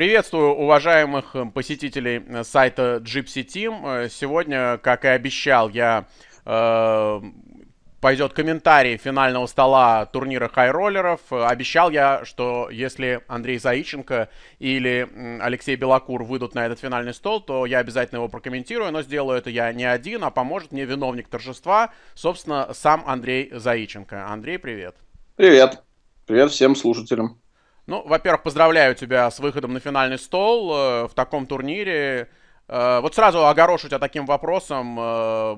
Приветствую уважаемых э, посетителей э, сайта Gypsy Team. Э, сегодня, как и обещал, я э, пойдет комментарий финального стола турнира хайроллеров. Обещал я, что если Андрей Заиченко или Алексей Белокур выйдут на этот финальный стол, то я обязательно его прокомментирую, но сделаю это я не один, а поможет мне виновник торжества, собственно, сам Андрей Заиченко. Андрей, привет. Привет. Привет всем слушателям. Ну, во-первых, поздравляю тебя с выходом на финальный стол э, в таком турнире. Э, вот сразу огорошу тебя таким вопросом. Э,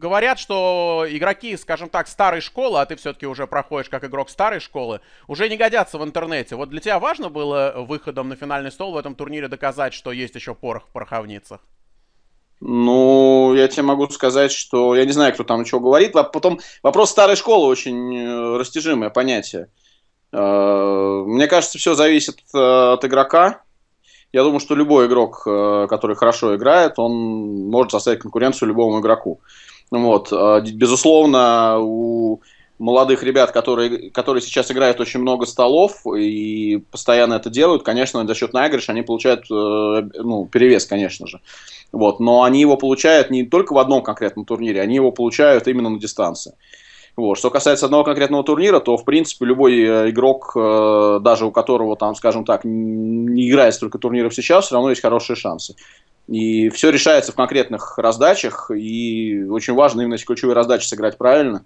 говорят, что игроки, скажем так, старой школы, а ты все-таки уже проходишь как игрок старой школы, уже не годятся в интернете. Вот для тебя важно было выходом на финальный стол в этом турнире доказать, что есть еще порох в пороховницах? Ну, я тебе могу сказать, что я не знаю, кто там чего говорит. Потом вопрос старой школы очень э, растяжимое понятие. Э, мне кажется, все зависит э, от игрока. Я думаю, что любой игрок, э, который хорошо играет, он может составить конкуренцию любому игроку. Вот. Безусловно, у молодых ребят, которые, которые сейчас играют очень много столов и постоянно это делают, конечно, за счет наигрыша они получают ну, перевес, конечно же. Вот. Но они его получают не только в одном конкретном турнире, они его получают именно на дистанции. Вот. Что касается одного конкретного турнира, то, в принципе, любой э, игрок, э, даже у которого, там, скажем так, не играет столько турниров сейчас, все равно есть хорошие шансы. И все решается в конкретных раздачах, и очень важно именно эти ключевые раздачи сыграть правильно.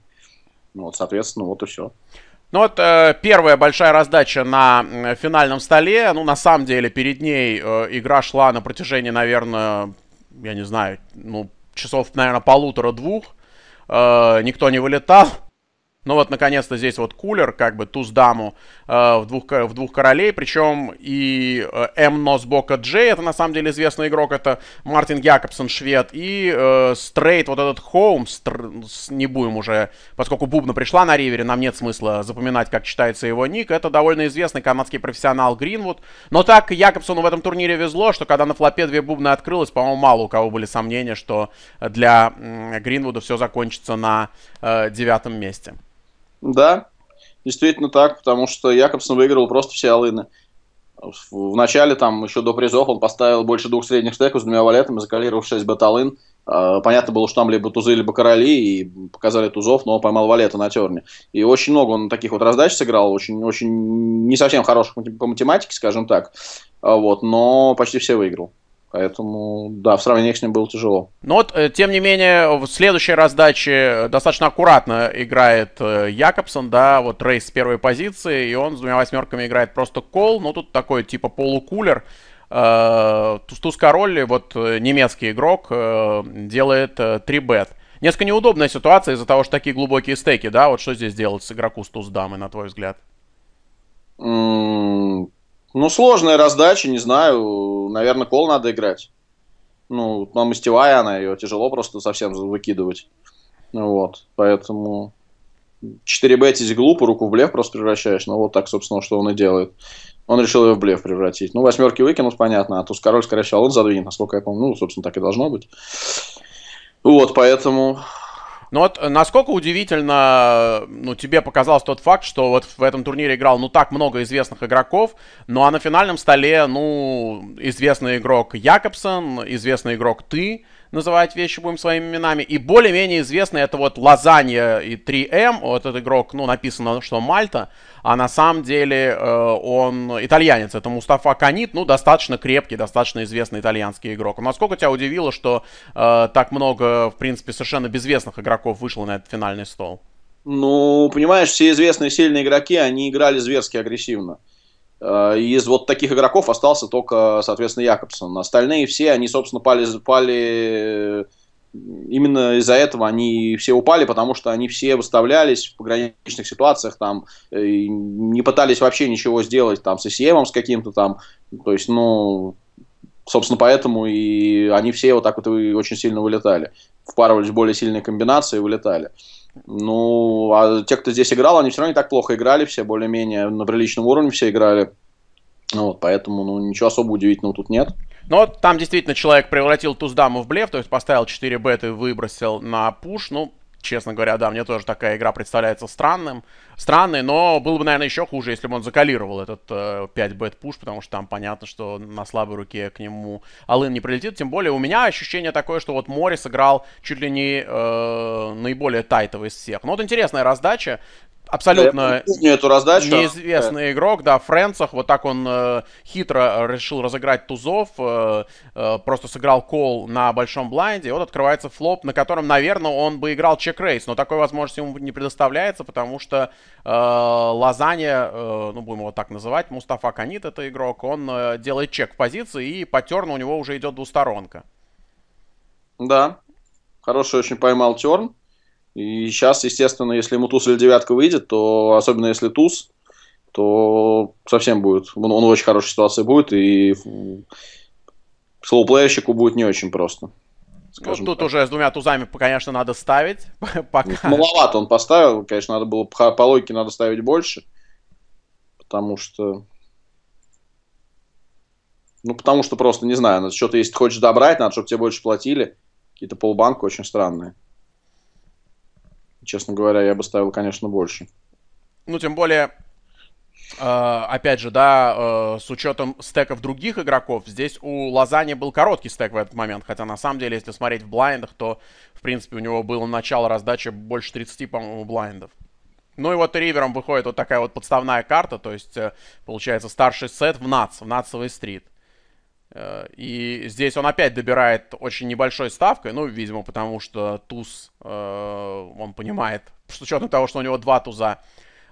Вот, соответственно, вот и все. Ну вот э, первая большая раздача на финальном столе. Ну, на самом деле, перед ней э, игра шла на протяжении, наверное, я не знаю, ну, часов, наверное, полутора-двух. Э, никто не вылетал. Ну вот, наконец-то здесь вот кулер, как бы туз-даму э, в, двух, в двух королей. Причем и э, М. Носбока Джей, это на самом деле известный игрок, это Мартин Якобсон, швед. И э, Стрейт, вот этот Хоум, стр... не будем уже, поскольку Бубна пришла на ривере, нам нет смысла запоминать, как читается его ник. Это довольно известный канадский профессионал Гринвуд. Но так Якобсону в этом турнире везло, что когда на флопе две бубны открылось, по-моему, мало у кого были сомнения, что для э, Гринвуда все закончится на э, девятом месте. Да, действительно так, потому что Якобсон выиграл просто все алыны. В начале, там, еще до призов, он поставил больше двух средних стеков с двумя валетами, закалировал 6 бет-алын. А, понятно было, что там либо тузы, либо короли, и показали тузов, но поймал валета на терне. И очень много он таких вот раздач сыграл, очень, очень не совсем хороших по математике, скажем так, а вот, но почти все выиграл. Поэтому, да, в сравнении с ним было тяжело. Но вот, э, тем не менее, в следующей раздаче достаточно аккуратно играет э, Якобсон, да, вот рейс с первой позиции, и он с двумя восьмерками играет просто кол, ну тут такой типа полукулер. Э, Туз король, вот немецкий игрок, делает 3 бет. Несколько неудобная ситуация из-за того, что такие глубокие стейки, да, вот что здесь делать с игроку с туз дамы, на твой взгляд? Ну, сложная раздача, не знаю. Наверное, кол надо играть. Ну, там истевая она, ее тяжело просто совсем выкидывать. Вот, поэтому 4 бет здесь глупо, руку в блеф просто превращаешь. Ну, вот так, собственно, что он и делает. Он решил ее в блеф превратить. Ну, восьмерки выкинут, понятно, а туз король, скорее всего, он задвинет, насколько я помню. Ну, собственно, так и должно быть. Вот, поэтому ну вот э, насколько удивительно, ну, тебе показался тот факт, что вот в этом турнире играл, ну, так много известных игроков, ну, а на финальном столе, ну, известный игрок Якобсон, известный игрок ты, называть вещи будем своими именами. И более-менее известный это вот Лазанья и 3М. Вот этот игрок, ну, написано, что Мальта. А на самом деле э, он итальянец. Это Мустафа Канит. Ну, достаточно крепкий, достаточно известный итальянский игрок. Насколько тебя удивило, что э, так много, в принципе, совершенно безвестных игроков вышло на этот финальный стол? Ну, понимаешь, все известные сильные игроки, они играли зверски агрессивно. Э, из вот таких игроков остался только, соответственно, Якобсон. Остальные все, они, собственно, пали, пали именно из-за этого они все упали, потому что они все выставлялись в пограничных ситуациях, там, э, не пытались вообще ничего сделать там с ICM, с каким-то там, то есть, ну, собственно, поэтому и они все вот так вот и очень сильно вылетали. Впарывались в более сильные комбинации и вылетали. Ну, а те, кто здесь играл, они все равно не так плохо играли, все более-менее на приличном уровне все играли. Вот, поэтому, ну, ничего особо удивительного тут нет. Но вот там действительно человек превратил туз даму в блеф, то есть поставил 4 беты, выбросил на пуш. Ну, честно говоря, да, мне тоже такая игра представляется странным, странной, но было бы, наверное, еще хуже, если бы он закалировал этот э, 5-бет пуш, потому что там понятно, что на слабой руке к нему Алын не прилетит. Тем более у меня ощущение такое, что вот Морис сыграл чуть ли не э, наиболее тайтовый из всех. Ну вот интересная раздача абсолютно да, эту раздачу. неизвестный да. игрок, да, в Френцах, вот так он э, хитро решил разыграть тузов, э, э, просто сыграл колл на большом блайнде, и вот открывается флоп, на котором, наверное, он бы играл чек-рейз, но такой возможности ему не предоставляется, потому что э, Лазанья, э, ну, будем его так называть, Мустафа Канит, это игрок, он э, делает чек в позиции, и по терну у него уже идет двусторонка. Да, хороший очень поймал терн. И сейчас, естественно, если ему туз или девятка выйдет, то особенно если туз, то совсем будет. Он, он в очень хорошей ситуации будет, и слоуплеерщику будет не очень просто. Ну, тут так. уже с двумя тузами, конечно, надо ставить. Пока. Маловато он поставил, конечно, надо было по логике надо ставить больше, потому что ну, потому что просто, не знаю, что-то если хочешь добрать, надо, чтобы тебе больше платили. Какие-то полбанка очень странные. Честно говоря, я бы ставил, конечно, больше. Ну, тем более, э, опять же, да, э, с учетом стеков других игроков, здесь у Лазани был короткий стек в этот момент. Хотя, на самом деле, если смотреть в блайндах, то, в принципе, у него было начало раздачи больше 30, по-моему, блайндов. Ну и вот ривером выходит вот такая вот подставная карта, то есть, э, получается, старший сет в НАЦ, в НАЦовый стрит. Э, и здесь он опять добирает очень небольшой ставкой, ну, видимо, потому что туз, э, он понимает, с учетом того, что у него два туза,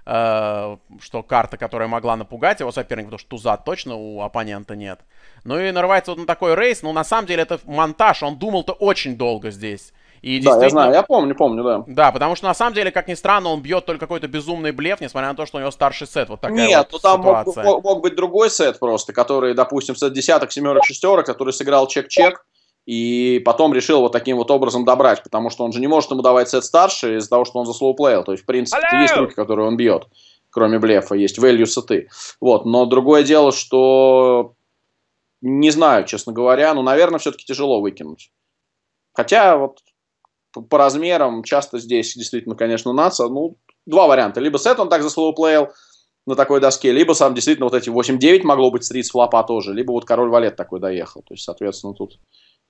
э, что карта, которая могла напугать его соперника, потому что туза точно у оппонента нет. Ну и нарывается вот на такой рейс, но на самом деле это монтаж, он думал-то очень долго здесь. И да, действительно... я знаю, я помню, помню, да. Да, потому что на самом деле, как ни странно, он бьет только какой-то безумный блеф, несмотря на то, что у него старший сет. Вот такая Нет, вот ну там мог, мог, мог быть другой сет просто, который, допустим, сет десяток, семерок, шестерок, который сыграл чек-чек, и потом решил вот таким вот образом добрать, потому что он же не может ему давать сет старше из-за того, что он за слоуплейл. То есть, в принципе, Hello! есть руки, которые он бьет, кроме блефа, есть value сеты. Вот, но другое дело, что не знаю, честно говоря, ну, наверное, все-таки тяжело выкинуть. Хотя вот по размерам часто здесь действительно, конечно, нация. Ну, два варианта. Либо сет он так заслоуплеил на такой доске, либо сам действительно вот эти 8-9 могло быть стрит флопа тоже, либо вот король валет такой доехал. То есть, соответственно, тут,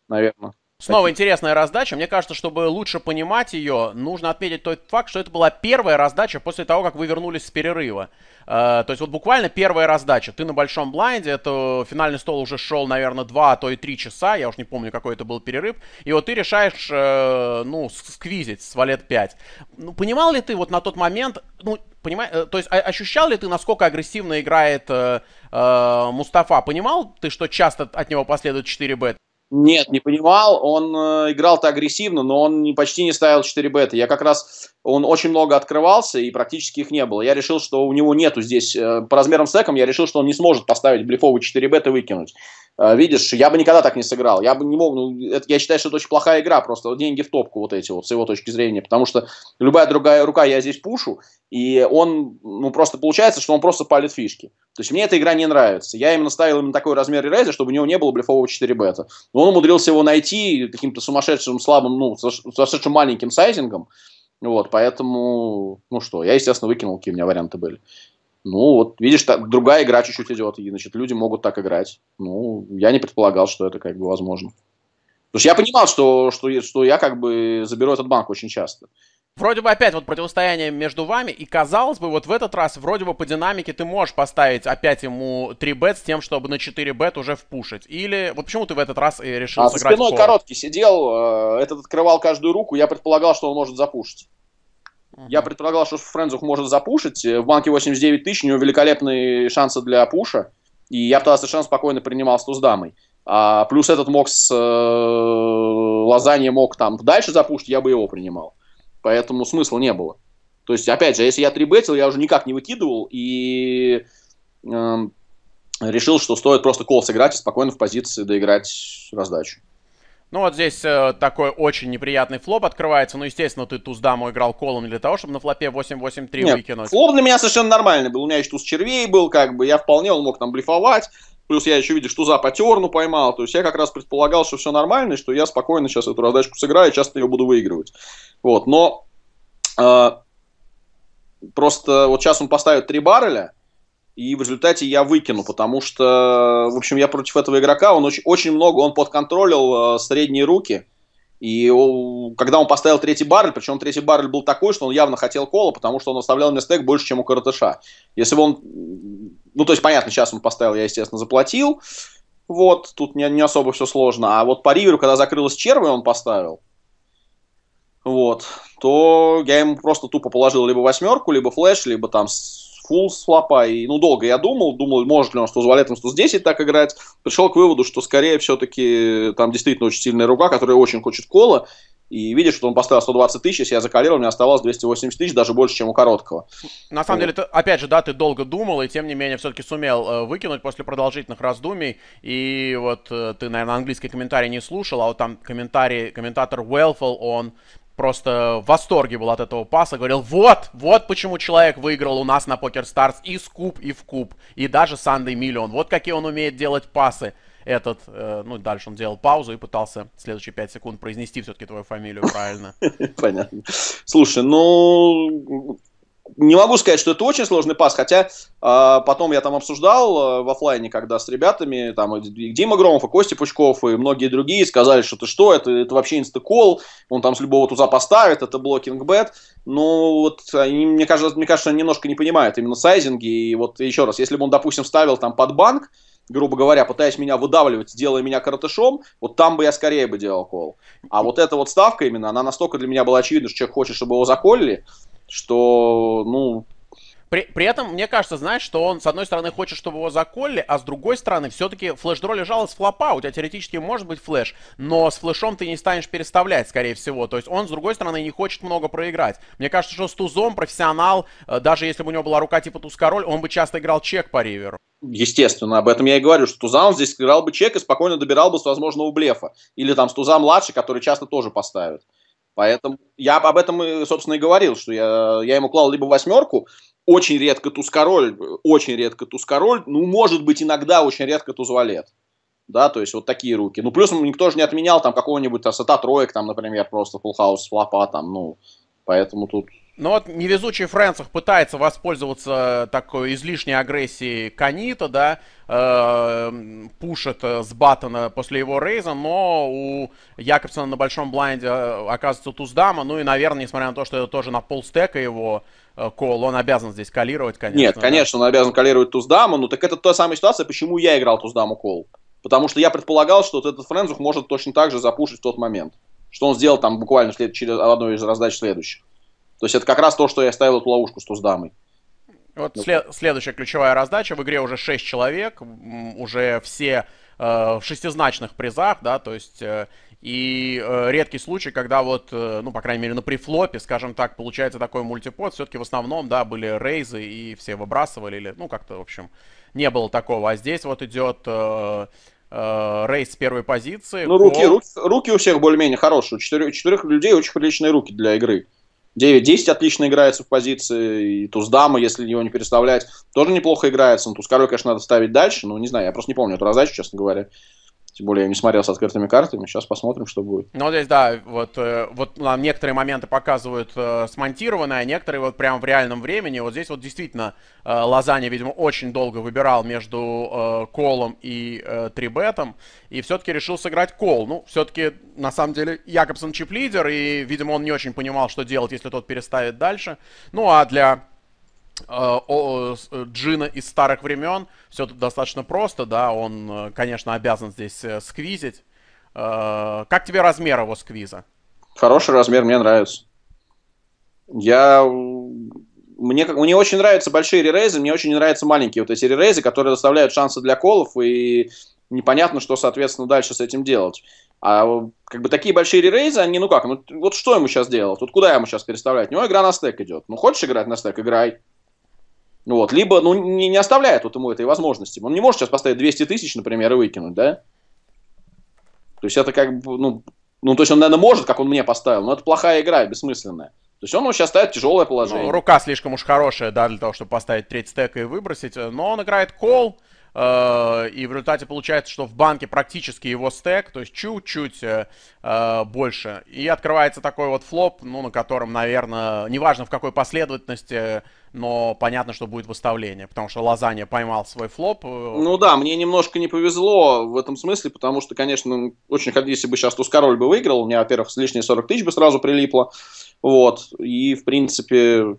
наверное... Снова интересная раздача. Мне кажется, чтобы лучше понимать ее, нужно отметить тот факт, что это была первая раздача после того, как вы вернулись с перерыва. Uh, то есть вот буквально первая раздача. Ты на большом блайнде, это финальный стол уже шел, наверное, 2, а то и 3 часа, я уж не помню, какой это был перерыв. И вот ты решаешь, uh, ну, сквизить с валет 5. Ну, понимал ли ты вот на тот момент, ну, понимаешь, э, то есть ощущал ли ты, насколько агрессивно играет uh, Мустафа? Понимал ты, что часто от него последует 4 бет? Нет, не понимал. Он э, играл-то агрессивно, но он почти не ставил 4 беты. Я как раз, он очень много открывался, и практически их не было. Я решил, что у него нету здесь, э, по размерам стеком, я решил, что он не сможет поставить блефовый 4 беты и выкинуть. Э, видишь, я бы никогда так не сыграл. Я бы не мог, ну, это, я считаю, что это очень плохая игра, просто деньги в топку вот эти вот, с его точки зрения. Потому что любая другая рука, я здесь пушу, и он, ну, просто получается, что он просто палит фишки. То есть мне эта игра не нравится. Я именно ставил именно такой размер рейза, чтобы у него не было блефового 4 бета. Но он умудрился его найти каким-то сумасшедшим, слабым, ну, сумасшедшим маленьким сайзингом. Вот, поэтому, ну что, я, естественно, выкинул, какие у меня варианты были. Ну, вот, видишь, так, другая игра чуть-чуть идет, и, значит, люди могут так играть. Ну, я не предполагал, что это как бы возможно. Потому что я понимал, что, что, что я как бы заберу этот банк очень часто. Вроде бы опять вот противостояние между вами, и казалось бы, вот в этот раз вроде бы по динамике ты можешь поставить опять ему 3 бет с тем, чтобы на 4 бет уже впушить. Или вот почему ты в этот раз решил а, сыграть спиной короткий сидел, э, этот открывал каждую руку, я предполагал, что он может запушить. Я предполагал, что Френзух может запушить. В банке 89 тысяч, у него великолепные шансы для пуша. И я тогда совершенно спокойно принимал с туздамой. А, плюс этот мог с э, лазанья мог там дальше запушить, я бы его принимал. Поэтому смысла не было. То есть, опять же, если я трибетил, я уже никак не выкидывал и э, решил, что стоит просто кол сыграть и спокойно в позиции доиграть раздачу. Ну вот здесь э, такой очень неприятный флоп открывается. Ну, естественно, ты туз даму играл колом для того, чтобы на флопе 8-8-3 выкинуть. Флоп для меня совершенно нормальный был. У меня еще туз червей был, как бы я вполне он мог там блефовать. Плюс я еще, видишь, туза по терну поймал. То есть я как раз предполагал, что все нормально, и что я спокойно сейчас эту раздачку сыграю и часто ее буду выигрывать. Вот, но А, просто вот сейчас он поставит три барреля, и в результате я выкину, потому что, в общем, я против этого игрока, он очень, очень много, он подконтролил э, средние руки, и о, когда он поставил третий баррель, причем третий баррель был такой, что он явно хотел кола, потому что он оставлял мне стек больше, чем у Каратыша. Если бы он, ну, то есть, понятно, сейчас он поставил, я, естественно, заплатил, вот, тут не, не особо все сложно, а вот по риверу, когда закрылась червы, он поставил, вот, то я ему просто тупо положил либо восьмерку, либо флеш, либо там фул слопа. И, ну, долго я думал, думал, может ли он с тузвалетом 110 так играть. Пришел к выводу, что скорее все-таки там действительно очень сильная рука, которая очень хочет кола. И видишь, что он поставил 120 тысяч, если я закалировал, у меня оставалось 280 тысяч, даже больше, чем у короткого. На самом вот. деле, ты, опять же, да, ты долго думал, и тем не менее все-таки сумел э, выкинуть после продолжительных раздумий. И вот э, ты, наверное, английский комментарий не слушал, а вот там комментарий, комментатор Уэлфел, он просто в восторге был от этого паса. Говорил, вот, вот почему человек выиграл у нас на PokerStars и SCOOP, и WCOOP, и даже Sunday Million. Вот какие он умеет делать пасы. Этот, э, ну, дальше он делал паузу и пытался следующие 5 секунд произнести все-таки твою фамилию правильно. Понятно. Слушай, ну, не могу сказать, что это очень сложный пас, хотя э, потом я там обсуждал э, в офлайне, когда с ребятами, там и Дима Громов, и Костя Пучков, и многие другие сказали, что ты что, это, это вообще инстакол, он там с любого туза поставит, это блокинг бет. Ну, вот они, мне кажется, мне кажется, немножко не понимают именно сайзинги. И вот еще раз, если бы он, допустим, ставил там под банк, грубо говоря, пытаясь меня выдавливать, делая меня коротышом, вот там бы я скорее бы делал кол. А вот эта вот ставка именно, она настолько для меня была очевидна, что человек хочет, чтобы его заколили, что, ну, при, при этом, мне кажется, знаешь, что он, с одной стороны, хочет, чтобы его заколли, а с другой стороны, все-таки флеш-дро лежал из флопа. У тебя теоретически может быть флеш, но с флешом ты не станешь переставлять, скорее всего. То есть он, с другой стороны, не хочет много проиграть. Мне кажется, что с тузом профессионал, э, даже если бы у него была рука типа туз-король, он бы часто играл чек по риверу. Естественно, об этом я и говорю, что туза он здесь играл бы чек и спокойно добирал бы с возможного блефа. Или там с туза младший, который часто тоже поставит. Поэтому я об этом, собственно, и говорил, что я, я ему клал либо восьмерку, очень редко туз-король, очень редко туз-король, ну, может быть, иногда очень редко туз-валет. Да, то есть вот такие руки. Ну, плюс никто же не отменял там какого-нибудь сета троек, там, например, просто house флопа, там, ну, поэтому тут ну вот невезучий Фрэнсах пытается воспользоваться такой излишней агрессией Канита, да, э, пушит э, с Баттона после его рейза, но у Якобсона на большом блайнде э, оказывается туздама, ну и, наверное, несмотря на то, что это тоже на полстека его э, кол, он обязан здесь калировать, конечно. Нет, конечно, да. он обязан калировать туздаму, ну так это та самая ситуация, почему я играл туздаму кол. Потому что я предполагал, что вот этот Фрэнзух может точно так же запушить в тот момент. Что он сделал там буквально след... через одну из раздач следующих. То есть это как раз то, что я ставил эту ловушку с туздамой. Вот ну, след- следующая ключевая раздача. В игре уже 6 человек, уже все э, в шестизначных призах, да, то есть э, и э, редкий случай, когда вот, э, ну, по крайней мере, на префлопе, скажем так, получается такой мультипод, все-таки в основном, да, были рейзы и все выбрасывали, или, ну, как-то, в общем, не было такого. А здесь вот идет э, э, рейс с первой позиции. Ну, руки, руки, руки у всех более-менее хорошие. У четырех, четырех людей очень приличные руки для игры. 9-10 отлично играется в позиции, и туз дама, если его не переставлять, тоже неплохо играется. Ну, туз король, конечно, надо ставить дальше, но не знаю, я просто не помню эту раздачу, честно говоря. Тем более я не смотрел с открытыми картами. Сейчас посмотрим, что будет. Ну, здесь, да, вот, э, вот нам некоторые моменты показывают э, смонтированные, а некоторые вот прям в реальном времени. Вот здесь вот действительно э, Лазанья, видимо, очень долго выбирал между э, колом и э, трибетом. И все-таки решил сыграть кол. Ну, все-таки, на самом деле, Якобсон чип-лидер. И, видимо, он не очень понимал, что делать, если тот переставит дальше. Ну, а для Джина из старых времен. Все тут достаточно просто, да, он, э, конечно, обязан здесь сквизить. Как тебе размер его сквиза? Хороший размер, мне нравится. Я... Мне, мне очень нравятся большие ререйзы, мне очень нравятся маленькие вот эти ререйзы, которые доставляют шансы для колов, и непонятно, что, соответственно, дальше с этим делать. А как бы такие большие ререйзы, они, ну как, ну вот что ему сейчас делать? Вот куда ему сейчас переставлять? У него игра на стек идет. Ну хочешь играть на стек, играй. Ну вот, либо, ну, не, не оставляет вот ему этой возможности. Он не может сейчас поставить 200 тысяч, например, и выкинуть, да? То есть это как бы, ну, ну, то есть он, наверное, может, как он мне поставил, но это плохая игра, бессмысленная. То есть он сейчас ставит тяжелое положение. Ну, рука слишком уж хорошая, да, для того, чтобы поставить третий стек и выбросить. Но он играет кол, Э, и в результате получается, что в банке практически его стек, то есть чуть-чуть э, э, больше. И открывается такой вот флоп, ну, на котором, наверное, неважно в какой последовательности, но понятно, что будет выставление, потому что Лазанья поймал свой флоп. Ну да, мне немножко не повезло в этом смысле, потому что, конечно, очень если бы сейчас Тускароль бы выиграл, у меня, во-первых, лишние 40 тысяч бы сразу прилипло, вот, и, в принципе,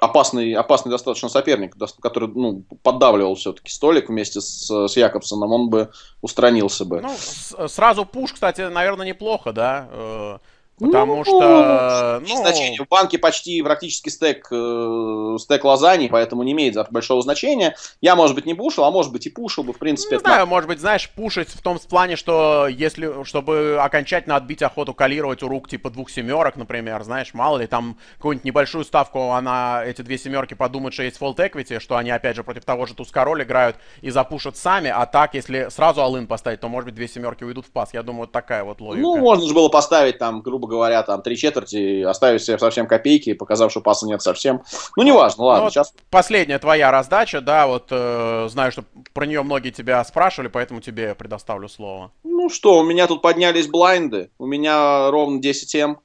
опасный, опасный достаточно соперник, который ну, поддавливал все-таки столик вместе с, с Якобсоном, он бы устранился бы. Ну, сразу пуш, кстати, наверное, неплохо, да? Потому ну, что... Ну... Значение. В банке почти практически стек, э, стек лазаний, поэтому не имеет большого значения. Я, может быть, не пушил, а может быть и пушил бы, в принципе. Не знаю, может быть, знаешь, пушить в том плане, что если, чтобы окончательно отбить охоту калировать у рук типа двух семерок, например, знаешь, мало ли, там какую-нибудь небольшую ставку, она, эти две семерки подумают, что есть фолт эквити, что они, опять же, против того же Тускароль играют и запушат сами, а так, если сразу алын поставить, то, может быть, две семерки уйдут в пас. Я думаю, вот такая вот логика. Ну, можно же было поставить там, грубо говоря, там три четверти, оставив себе совсем копейки, показав, что паса нет совсем. Ну, неважно, ладно. Ну, сейчас... Последняя твоя раздача, да, вот э, знаю, что про нее многие тебя спрашивали, поэтому тебе предоставлю слово. Ну что, у меня тут поднялись блайнды, у меня ровно 10М.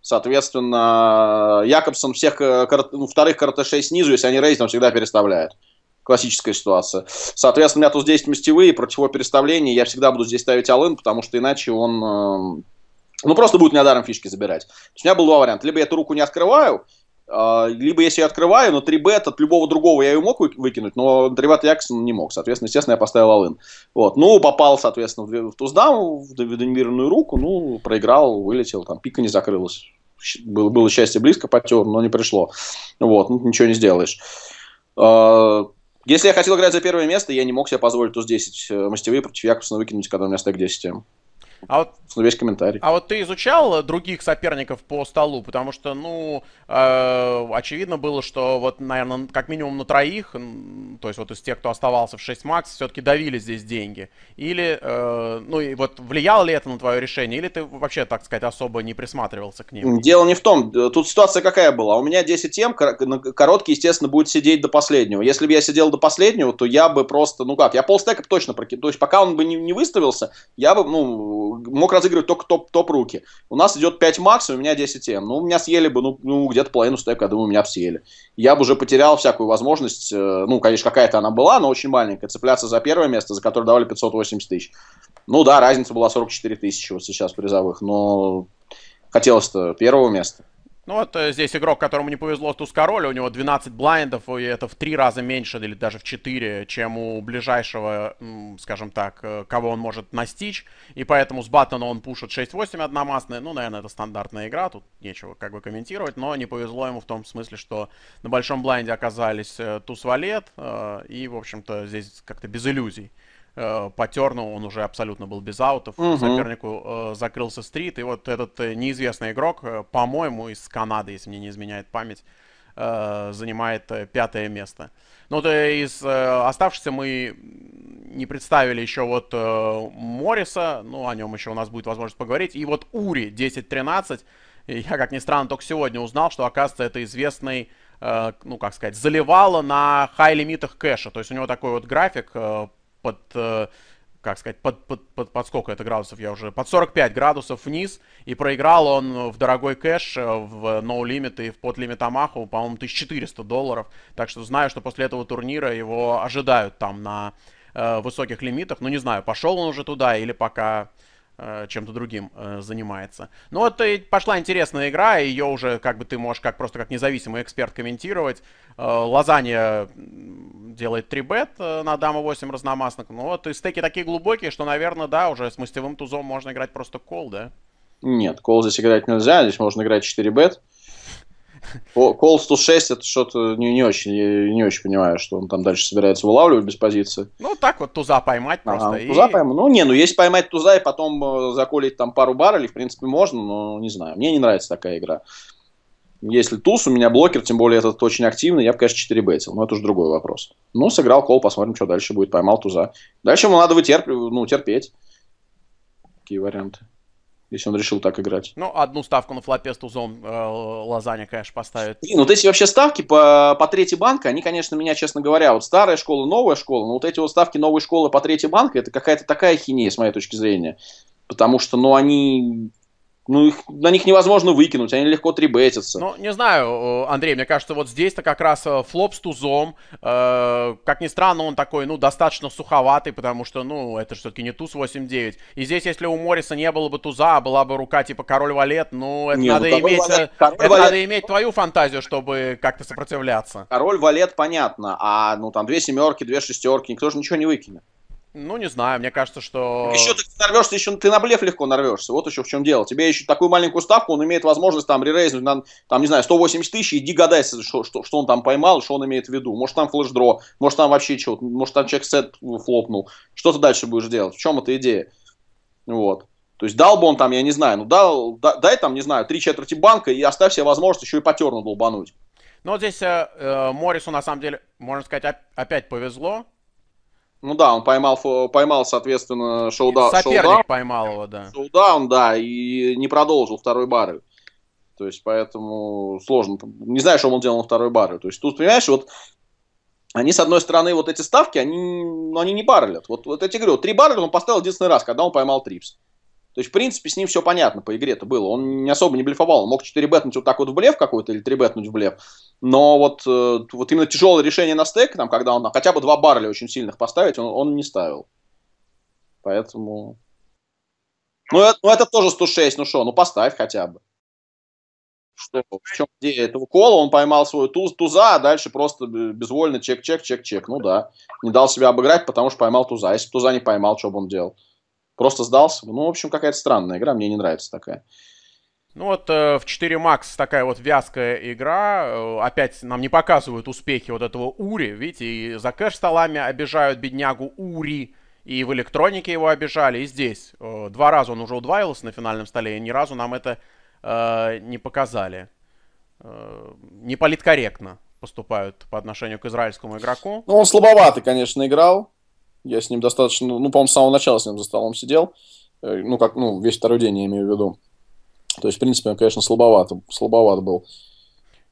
Соответственно, Якобсон всех э, ну, вторых коротышей снизу, если они рейзом, всегда переставляют классическая ситуация. Соответственно, у меня тут 10 мастевые, против его переставления я всегда буду здесь ставить алын, потому что иначе он э, ну, просто будет меня даром фишки забирать. То есть у меня был два варианта. Либо я эту руку не открываю, а, либо если я открываю, но 3бет от любого другого я ее мог выкинуть, но 3бет Яксон не мог. Соответственно, естественно, я поставил алын. Вот. Ну, попал, соответственно, в, туздам, в доминированную руку, ну, проиграл, вылетел, там пика не закрылась. Было, было счастье близко, потер, но не пришло. Вот, ну, ничего не сделаешь. А, если я хотел играть за первое место, я не мог себе позволить туз 10 э, мастевые против Якобсона выкинуть, когда у меня стек 10. А вот, весь комментарий. А вот ты изучал других соперников по столу? Потому что, ну, э, очевидно было, что вот, наверное, как минимум на троих, то есть вот из тех, кто оставался в 6 макс, все-таки давили здесь деньги. Или, э, ну, и вот влияло ли это на твое решение? Или ты вообще, так сказать, особо не присматривался к ним? Дело не в том. Тут ситуация какая была. У меня 10 тем, короткий, естественно, будет сидеть до последнего. Если бы я сидел до последнего, то я бы просто, ну как, я полстека точно прокидал. То есть пока он бы не, не выставился, я бы, ну, мог разыгрывать только топ, топ руки. У нас идет 5 макс, у меня 10 М. Ну, у меня съели бы, ну, ну где-то половину стека, я думаю, меня бы съели. Я бы уже потерял всякую возможность, э, ну, конечно, какая-то она была, но очень маленькая, цепляться за первое место, за которое давали 580 тысяч. Ну да, разница была 44 тысячи вот сейчас призовых, но хотелось-то первого места. Ну вот э, здесь игрок, которому не повезло туз король, у него 12 блайндов, и это в три раза меньше, или даже в 4, чем у ближайшего, скажем так, э, кого он может настичь. И поэтому с Баттона он пушит 6-8 одномастные. Ну, наверное, это стандартная игра, тут нечего как бы комментировать, но не повезло ему в том смысле, что на большом блайнде оказались э, туз валет, и, в общем-то, здесь как-то без иллюзий по терну он уже абсолютно был без аутов. Угу. Сопернику э, закрылся стрит. И вот этот э, неизвестный игрок, э, по-моему, из Канады, если мне не изменяет память, э, занимает э, пятое место. Ну, то из э, оставшихся мы не представили еще вот э, Морриса. Ну, о нем еще у нас будет возможность поговорить. И вот Ури 10-13. Я, как ни странно, только сегодня узнал, что, оказывается, это известный э, ну, как сказать, заливало на хай-лимитах кэша. То есть у него такой вот график э, под, э, как сказать, под, под, под, под сколько это градусов? Я уже, под 45 градусов вниз, и проиграл он в дорогой кэш, э, в No Limit и в под лимит Амаху, по-моему, 1400 долларов, так что знаю, что после этого турнира его ожидают там на э, высоких лимитах, ну не знаю, пошел он уже туда или пока чем-то другим э, занимается. Ну вот и пошла интересная игра, ее уже как бы ты можешь как просто как независимый эксперт комментировать. Э, Лазанья делает 3 бет э, на дама 8 разномастных. Ну вот и стеки такие глубокие, что, наверное, да, уже с мастевым тузом можно играть просто кол, да? Нет, кол здесь играть нельзя, здесь можно играть 4 бет. Кол 106 это что-то не, не очень не очень понимаю, что он там дальше собирается вылавливать без позиции. Ну, так вот туза поймать просто. Ага, и... Туза поймать. Ну, не, ну если поймать туза и потом э, заколить там пару баррелей, в принципе, можно, но не знаю. Мне не нравится такая игра. Если туз, у меня блокер, тем более этот очень активный, я бы, конечно, 4 бетил, но это уже другой вопрос. Ну, сыграл кол, посмотрим, что дальше будет, поймал туза. Дальше ему надо вытерп... ну, терпеть. Какие варианты? Если он решил так играть. Ну, одну ставку на флопе с тузом э, Лазаня, конечно, поставит. Блин, вот эти вообще ставки по, по третьей банка, они, конечно, меня, честно говоря, вот старая школа, новая школа, но вот эти вот ставки новой школы по третьей банка, это какая-то такая хинея, с моей точки зрения. Потому что, ну, они ну, их, на них невозможно выкинуть, они легко трибетятся. Ну, не знаю, Андрей, мне кажется, вот здесь-то как раз э, флоп с тузом, э, как ни странно, он такой, ну, достаточно суховатый, потому что, ну, это все-таки не туз 8-9. И здесь, если у Морриса не было бы туза, а была бы рука типа король-валет, ну, это, не, надо, ну, иметь, валет, это валет... надо иметь твою фантазию, чтобы как-то сопротивляться. Король-валет, понятно, а, ну, там, две семерки, две шестерки, никто же ничего не выкинет. Ну, не знаю, мне кажется, что... Еще ты нарвешься, еще ты на блеф легко нарвешься. Вот еще в чем дело. Тебе еще такую маленькую ставку, он имеет возможность там ререйзнуть на, там, не знаю, 180 тысяч, иди гадай, что, что, что он там поймал, что он имеет в виду. Может, там флеш-дро, может, там вообще что может, там человек сет флопнул. Что ты дальше будешь делать? В чем эта идея? Вот. То есть дал бы он там, я не знаю, ну дал, да, дай там, не знаю, три четверти банка и оставь себе возможность еще и потерну долбануть. Ну вот здесь э, э, Моррису, на самом деле, можно сказать, опять повезло. Ну да, он поймал, поймал соответственно, шоу-даун. Соперник шоу поймал его, да. Шоу-даун, да, и не продолжил второй баррель. То есть, поэтому сложно. Не знаю, что он делал на второй баррель. То есть, тут, понимаешь, вот они, с одной стороны, вот эти ставки, они, ну, они не баррелят. Вот, вот тебе говорю, три барреля он поставил единственный раз, когда он поймал трипс. То есть, в принципе, с ним все понятно по игре это было. Он не особо не блефовал. Он мог 4 бетнуть вот так вот в блеф какой-то или 3 бетнуть в блеф. Но вот, э, вот именно тяжелое решение на стек, там, когда он хотя бы два барреля очень сильных поставить, он, он не ставил. Поэтому... Ну это, ну, это тоже 106, ну что, ну поставь хотя бы. Что, в чем идея этого кола? Он поймал свой туз, туза, а дальше просто безвольно чек-чек, чек-чек. Ну да, не дал себя обыграть, потому что поймал туза. Если туза не поймал, что бы он делал? Просто сдался. Ну, в общем, какая-то странная игра, мне не нравится такая. Ну вот э, в 4 Max такая вот вязкая игра. Э, опять нам не показывают успехи вот этого Ури. Видите, и за кэш-столами обижают беднягу Ури. И в электронике его обижали, и здесь. Э, два раза он уже удваивался на финальном столе, и ни разу нам это э, не показали. Э, не политкорректно поступают по отношению к израильскому игроку. Ну, он слабоватый, конечно, играл. Я с ним достаточно, ну, по-моему, с самого начала с ним за столом сидел. Э, ну, как, ну, весь второй день я имею в виду. То есть, в принципе, он, конечно, слабоват, слабоват был.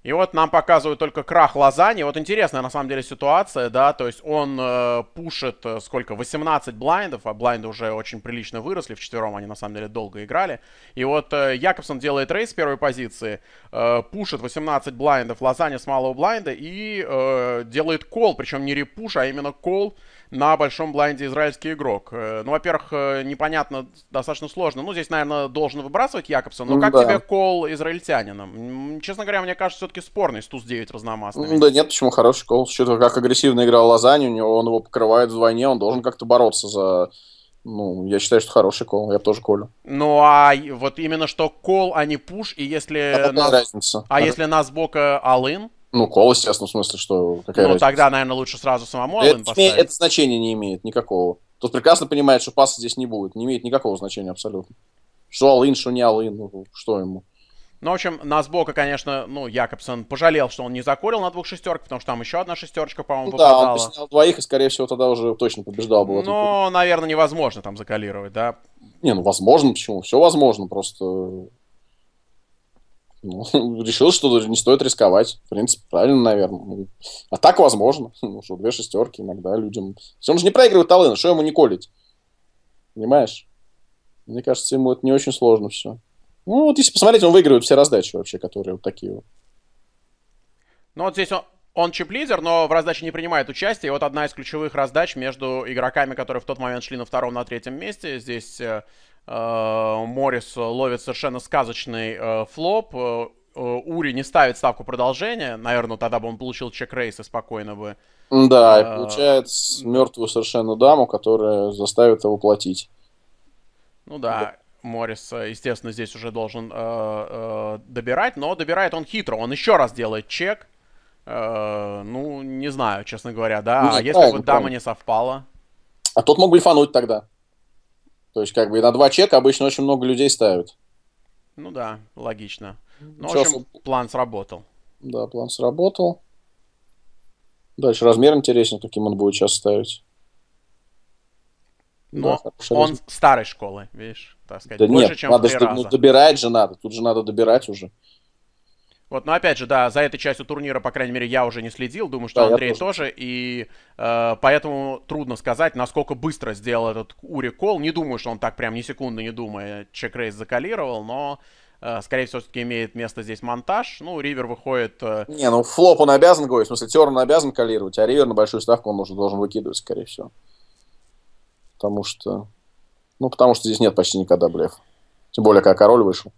И вот нам показывают только крах Лазани. Вот интересная на самом деле ситуация, да, то есть он э, пушит э, сколько, 18 блайндов, а блайнды уже очень прилично выросли, в четвером они на самом деле долго играли. И вот э, Якобсон делает рейс первой позиции, э, пушит 18 блайндов, Лазани с малого блайнда и э, делает кол, причем не репуш, а именно кол на большом блайнде израильский игрок. Э, ну, во-первых, э, непонятно, достаточно сложно. Ну, здесь, наверное, должен выбрасывать Якобсон. Но как да. тебе кол израильтянином? Честно говоря, мне кажется, все-таки спорный с Туз-9 разномастный. Да нет, почему хороший кол? Что-то как агрессивно играл Лазань, у него он его покрывает вдвойне, он должен как-то бороться за ну, я считаю, что хороший кол, я тоже колю. Ну, а вот именно что кол, а не пуш, и если... А, нас... разница. а если нас бока Алын? Ну, кол, естественно, в смысле, что какая Ну, разница? тогда, наверное, лучше сразу самому это, поставить. Это значение не имеет никакого. Тут прекрасно понимает, что паса здесь не будет. Не имеет никакого значения абсолютно. Что Алын, что не Алын, ну, что ему. Ну, в общем, на сбока, конечно, ну, Якобсон пожалел, что он не закорил на двух шестерках, потому что там еще одна шестерочка, по-моему, ну, попадала. Да, он поснял двоих, и, скорее всего, тогда уже точно побеждал бы. Ну, наверное, невозможно там закалировать, да? Не, ну, возможно, почему? Все возможно, просто ну, решил, что не стоит рисковать. В принципе, правильно, наверное. Ну, а так возможно. Ну, что две шестерки иногда людям... Он же не проигрывает Алына, что ему не колить? Понимаешь? Мне кажется, ему это не очень сложно все. Ну, вот если посмотреть, он выигрывает все раздачи вообще, которые вот такие вот. Ну, вот здесь он, он чип-лидер, но в раздаче не принимает участие. И вот одна из ключевых раздач между игроками, которые в тот момент шли на втором, на третьем месте. Здесь Э, Моррис ловит совершенно сказочный э, флоп. Э, Ури не ставит ставку продолжения. Наверное, тогда бы он получил чек-рейс и спокойно бы... Да, и получает мертвую совершенно даму, которая заставит его платить. Ну да, Моррис, естественно, здесь уже должен э, э, добирать, но добирает он хитро. Он еще раз делает чек. Э, ну, не знаю, честно говоря, да. Ну, а если бы дама не совпала? А тот мог блефануть тогда. То есть, как бы на два чека обычно очень много людей ставят. Ну да, логично. Ну, в общем, план сработал. Да, план сработал. Дальше размер интересен, каким он будет сейчас ставить. Но да, он старой школы, видишь, так сказать, да больше, нет, чем надо, в три раза. Ну, добирать же надо, тут же надо добирать уже. Вот, но опять же, да, за этой частью турнира, по крайней мере, я уже не следил, думаю, что да, Андрей тоже. тоже, и э, поэтому трудно сказать, насколько быстро сделал этот Ури Кол. Не думаю, что он так прям ни секунды не думая чек-рейс закалировал, но, э, скорее всего, все-таки имеет место здесь монтаж. Ну, Ривер выходит... Э... Не, ну флоп он обязан говорить, в смысле, Терн обязан калировать, а Ривер на большую ставку он уже должен выкидывать, скорее всего. Потому что... Ну, потому что здесь нет почти никогда блеф. Тем более, когда король вышел.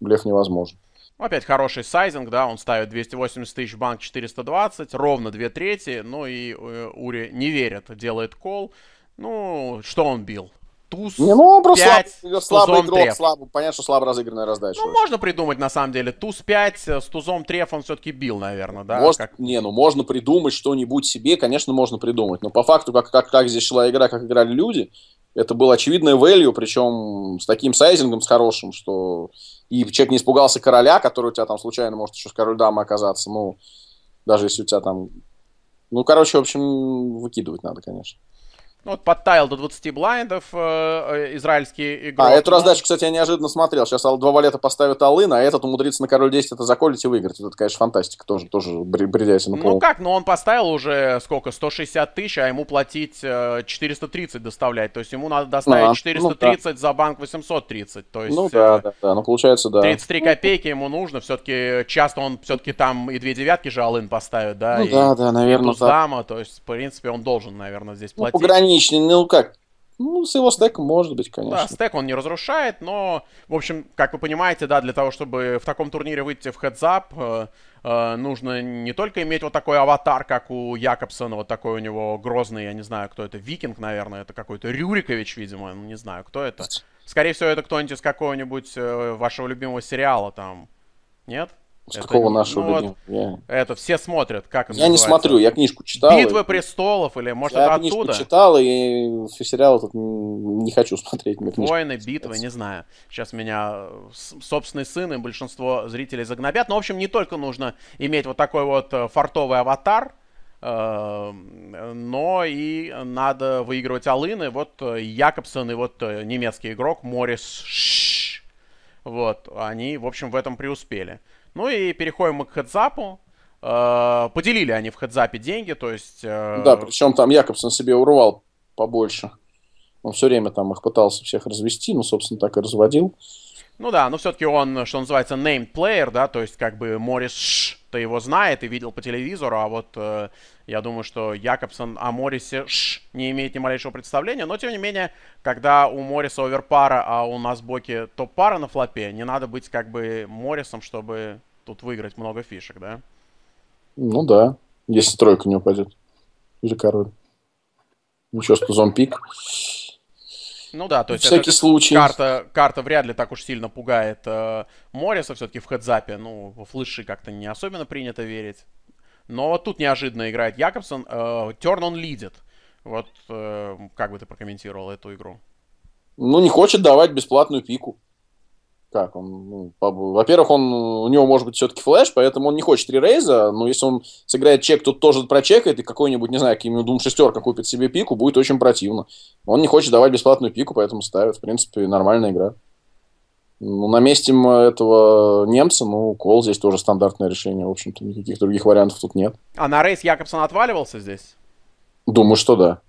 Блеф невозможен. Опять хороший сайзинг, да, он ставит 280 тысяч, банк 420, ровно 2 трети, ну и э, Ури не верит, делает кол. Ну, что он бил? Туз не, ну, просто 5, слаб, слабый игрок, треф. слабый, понятно, что слабо разыгранная раздача. Ну, можно придумать, на самом деле, туз 5 с тузом треф он все-таки бил, наверное, да? Может, как... Не, ну, можно придумать что-нибудь себе, конечно, можно придумать, но по факту, как, как, как здесь шла игра, как играли люди, это было очевидное value, причем с таким сайзингом, с хорошим, что и человек не испугался короля, который у тебя там случайно может еще с король дамы оказаться, ну, даже если у тебя там... Ну, короче, в общем, выкидывать надо, конечно. Ну, вот подтаял до 20 блайндов э, э, израильский игрок. А, эту но... раздачу, кстати, я неожиданно смотрел. Сейчас два валета поставит Алын, а этот умудрится на король 10 это заколить и выиграть. Это, конечно, фантастика тоже, тоже бредяйся на Ну как, ну он поставил уже сколько, 160 тысяч, а ему платить э, 430 доставлять. То есть ему надо доставить а, 430 ну, да. за банк 830. То есть, ну да, э, да, да, ну получается, да. 33 копейки ему нужно. Все-таки часто он все-таки там и две девятки же Алын поставит, да? Ну и, да, да, наверное. И дама, то есть, в принципе, он должен, наверное, здесь ну, платить. Ну, пограничный, ну как, ну, с его стеком может быть, конечно. Да, стек он не разрушает, но, в общем, как вы понимаете, да, для того, чтобы в таком турнире выйти в хедзап, э, э, нужно не только иметь вот такой аватар, как у Якобсона, вот такой у него грозный, я не знаю, кто это, Викинг, наверное, это какой-то Рюрикович, видимо, ну, не знаю, кто это. Скорее всего, это кто-нибудь из какого-нибудь э, вашего любимого сериала там, нет? С это, какого нашего ну, вот, я... Это все смотрят, как Я не смотрю, я книжку читал. Битвы и... престолов или может я это книжку оттуда? читал и сериал этот не хочу смотреть. Войны, битвы, не знаю. Сейчас меня собственный сын и большинство зрителей загнобят. Но, в общем, не только нужно иметь вот такой вот э, фартовый аватар, э, но и надо выигрывать алыны. Вот э, Якобсон и вот немецкий игрок Морис Ш. Вот, они, в общем, в этом преуспели. Ну и переходим мы к хедзапу. Э, поделили они в хедзапе деньги, то есть... Э, да, причем там Якобсон себе урвал побольше. Он все время там их пытался всех развести, ну, собственно, так и разводил. Ну да, но все-таки он, что называется, named player, да, то есть как бы Морис то его знает и видел по телевизору, а вот э, я думаю, что Якобсон о Моррисе Ш не имеет ни малейшего представления, но тем не менее, когда у Морриса оверпара, а у нас боки топ-пара на флопе, не надо быть как бы Моррисом, чтобы тут выиграть много фишек, да? Ну да, если тройка не упадет. Или король. Ничего, что зомпик. Ну да, то есть всякий это, случай. Карта, карта вряд ли так уж сильно пугает э, Морриса все-таки в хедзапе. Ну, в флеши как-то не особенно принято верить. Но тут неожиданно играет Якобсон. Э, Терн он лидит. Вот э, как бы ты прокомментировал эту игру? Ну, не хочет давать бесплатную пику как он, ну, во-первых, он, у него может быть все-таки флеш, поэтому он не хочет ререйза, но если он сыграет чек, тут тоже прочекает, и какой-нибудь, не знаю, каким-нибудь двум шестерка купит себе пику, будет очень противно. Он не хочет давать бесплатную пику, поэтому ставит. В принципе, нормальная игра. Ну, на месте этого немца, ну, кол здесь тоже стандартное решение, в общем-то, никаких других вариантов тут нет. А на рейс Якобсон отваливался здесь? Думаю, что да.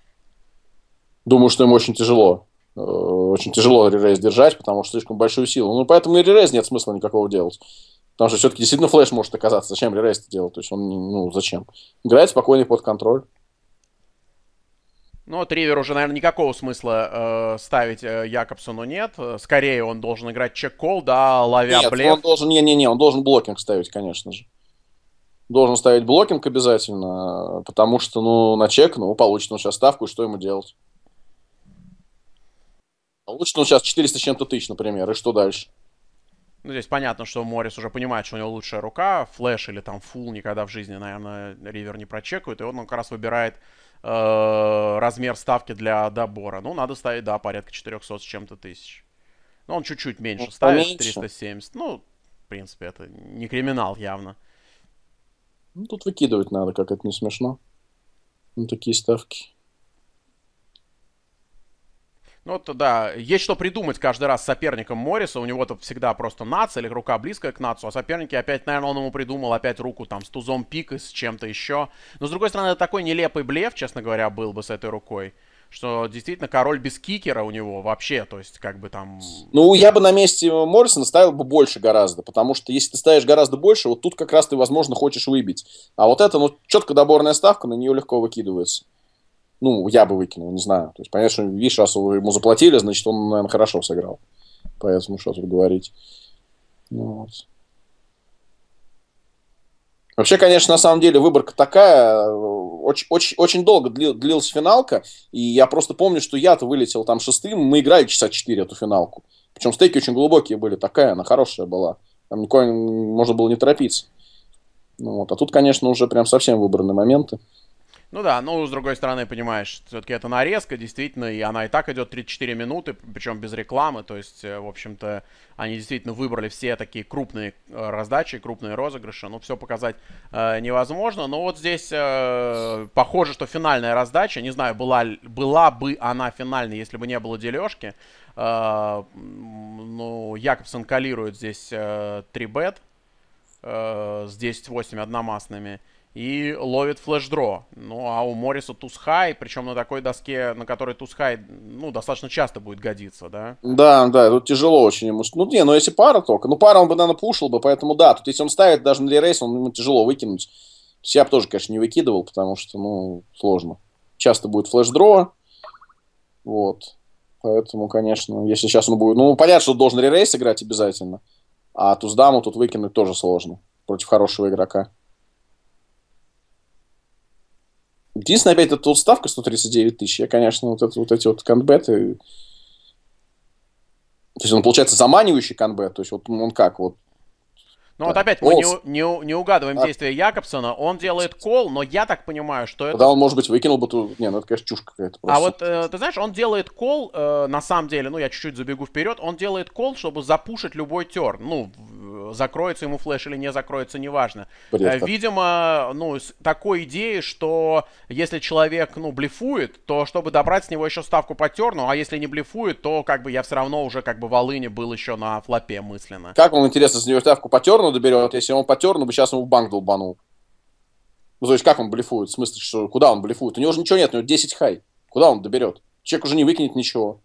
Думаю, что ему очень тяжело. Э, очень тяжело ререйз держать, потому что слишком большую силу. Ну, поэтому и ререйз нет смысла никакого делать. Потому что все-таки действительно флеш может оказаться. Зачем ререйз это делать? То есть он, ну, зачем? Играет спокойно под контроль. Ну, вот Ривер уже, наверное, никакого смысла э, ставить э, Якобсону нет. Скорее он должен играть чек-кол, да, ловя нет, блеф. он должен, не-не-не, он должен blocking ставить, конечно же. Должен ставить blocking обязательно, потому что, ну, на чек, ну, получит он сейчас ставку, и что ему делать? Лучше, ну, сейчас 400 с чем-то тысяч, например, и что дальше? Ну, здесь понятно, что Моррис уже понимает, что у него лучшая рука. Флэш или там фул никогда в жизни, наверное, Ривер не прочекают. И он, он как раз выбирает э, размер ставки для добора. Ну, надо ставить, да, порядка 400 с чем-то тысяч. Ну, он чуть-чуть меньше ну, ставит, поменьше. 370. Ну, в принципе, это не криминал явно. Ну, тут выкидывать надо, как это не смешно. Ну, такие ставки. Ну вот, да, есть что придумать каждый раз с соперником Морриса. У него-то всегда просто нац или рука близкая к нацу, а соперники опять, наверное, он ему придумал опять руку там с тузом пик и с чем-то еще. Но, с другой стороны, это такой нелепый блеф, честно говоря, был бы с этой рукой. Что действительно король без кикера у него вообще, то есть как бы там... Ну, я бы на месте Моррисона ставил бы больше гораздо, потому что если ты ставишь гораздо больше, вот тут как раз ты, возможно, хочешь выбить. А вот это, ну, четко доборная ставка, на нее легко выкидывается. Ну, я бы выкинул, не знаю. То есть, понятно, что, видишь, раз ему заплатили, значит, он, наверное, хорошо сыграл. Поэтому что тут говорить. Ну, вот. Вообще, конечно, на самом деле выборка такая, очень, очень, очень долго длил, длилась финалка, и я просто помню, что я-то вылетел там шестым, мы играли часа четыре эту финалку. Причем стейки очень глубокие были, такая она хорошая была. Там никакой можно было не торопиться. Ну, вот. А тут, конечно, уже прям совсем выбранные моменты. Ну да, ну, с другой стороны, понимаешь, все-таки это нарезка, действительно, и она и так идет 34 минуты, причем без рекламы, то есть, э, в общем-то, они действительно выбрали все такие крупные э, раздачи, крупные розыгрыши, ну, все показать э, невозможно, но вот здесь э, похоже, что финальная раздача, не знаю, была, была бы она финальной, если бы не было дележки, э, ну, Якобсон калирует здесь э, 3 бет э, с 10-8 одномастными, и ловит флеш-дро. Ну, а у Морриса туз-хай, причем на такой доске, на которой туз-хай, ну, достаточно часто будет годиться, да? Да, да, тут тяжело очень ему. Ну, не, ну, если пара только. Ну, пара он бы, наверное, пушил бы, поэтому да, тут если он ставит даже на ререйс, он ему тяжело выкинуть. Я бы тоже, конечно, не выкидывал, потому что, ну, сложно. Часто будет флеш-дро, вот. Поэтому, конечно, если сейчас он будет... Ну, понятно, что должен ререйс играть обязательно, а туз-даму тут выкинуть тоже сложно против хорошего игрока. Единственное, опять, вот ставка 139 тысяч. Я, конечно, вот, это, вот эти вот канбеты... То есть он, получается, заманивающий канбет. То есть вот он как, вот ну вот опять мы не, не, не угадываем а... действия Якобсона. Он делает кол, но я так понимаю, что это... Да, он, может быть, выкинул бы ту... Не, ну это, конечно, чушь какая-то. А вот, э, ты знаешь, он делает кол, э, на самом деле, ну я чуть-чуть забегу вперед, он делает кол, чтобы запушить любой терн. Ну, закроется ему флеш или не закроется, неважно. Бред, э, Видимо, ну, с такой идеей, что если человек, ну, блефует, то чтобы добрать с него еще ставку по терну, а если не блефует, то как бы я все равно уже как бы в Алыне был еще на флопе мысленно. Как он, интересно, с него ставку по терну доберет, если он по терну бы сейчас ему в банк долбанул? Ну, то есть как он блефует? В смысле, что куда он блефует? У него же ничего нет, у него 10 хай. Куда он доберет? Человек уже не выкинет ничего.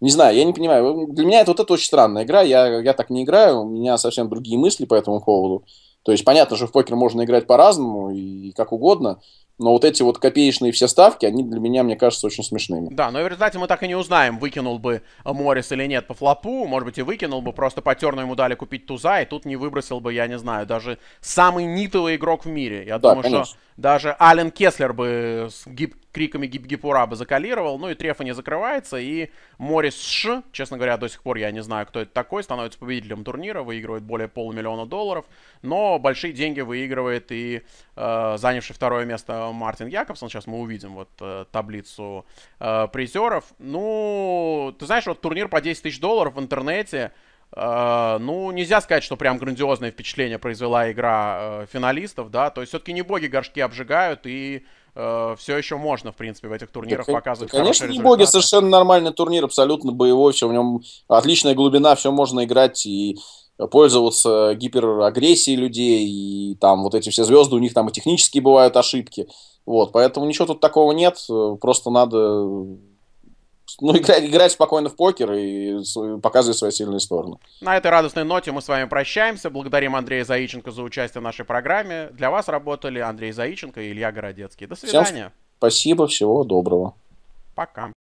Не знаю, я не понимаю. Для меня это вот это очень странная игра. Я, я так не играю, у меня совсем другие мысли по этому поводу. То есть понятно, что в покер можно играть по-разному и как угодно, но вот эти вот копеечные все ставки, они для меня, мне кажется, очень смешными. Да, но в результате мы так и не узнаем, выкинул бы Моррис или нет по флопу. Может быть, и выкинул бы, просто по терну ему дали купить туза, и тут не выбросил бы, я не знаю, даже самый нитовый игрок в мире. Я да, думаю, конечно. что даже Ален Кеслер бы с гип криками гип-гипура бы закалировал. Ну и Трефа не закрывается. И Морис Ш, честно говоря, до сих пор я не знаю, кто это такой, становится победителем турнира, выигрывает более полумиллиона долларов. Но большие деньги выигрывает и э, занявший второе место Мартин Якобсон. Сейчас мы увидим вот э, таблицу э, призеров. Ну, ты знаешь, вот турнир по 10 тысяч долларов в интернете. Uh, ну, нельзя сказать, что прям грандиозное впечатление произвела игра uh, финалистов, да, то есть все-таки не боги горшки обжигают, и uh, все еще можно, в принципе, в этих турнирах да, показывать Конечно, не боги, совершенно нормальный турнир, абсолютно боевой, все в нем отличная глубина, все можно играть и пользоваться гиперагрессией людей, и там вот эти все звезды, у них там и технические бывают ошибки, вот, поэтому ничего тут такого нет, просто надо ну, играть, играть спокойно в покер и показывать свои сильные стороны. На этой радостной ноте мы с вами прощаемся. Благодарим Андрея Заиченко за участие в нашей программе. Для вас работали Андрей Заиченко и Илья Городецкий. До свидания. Всем спасибо, всего доброго. Пока.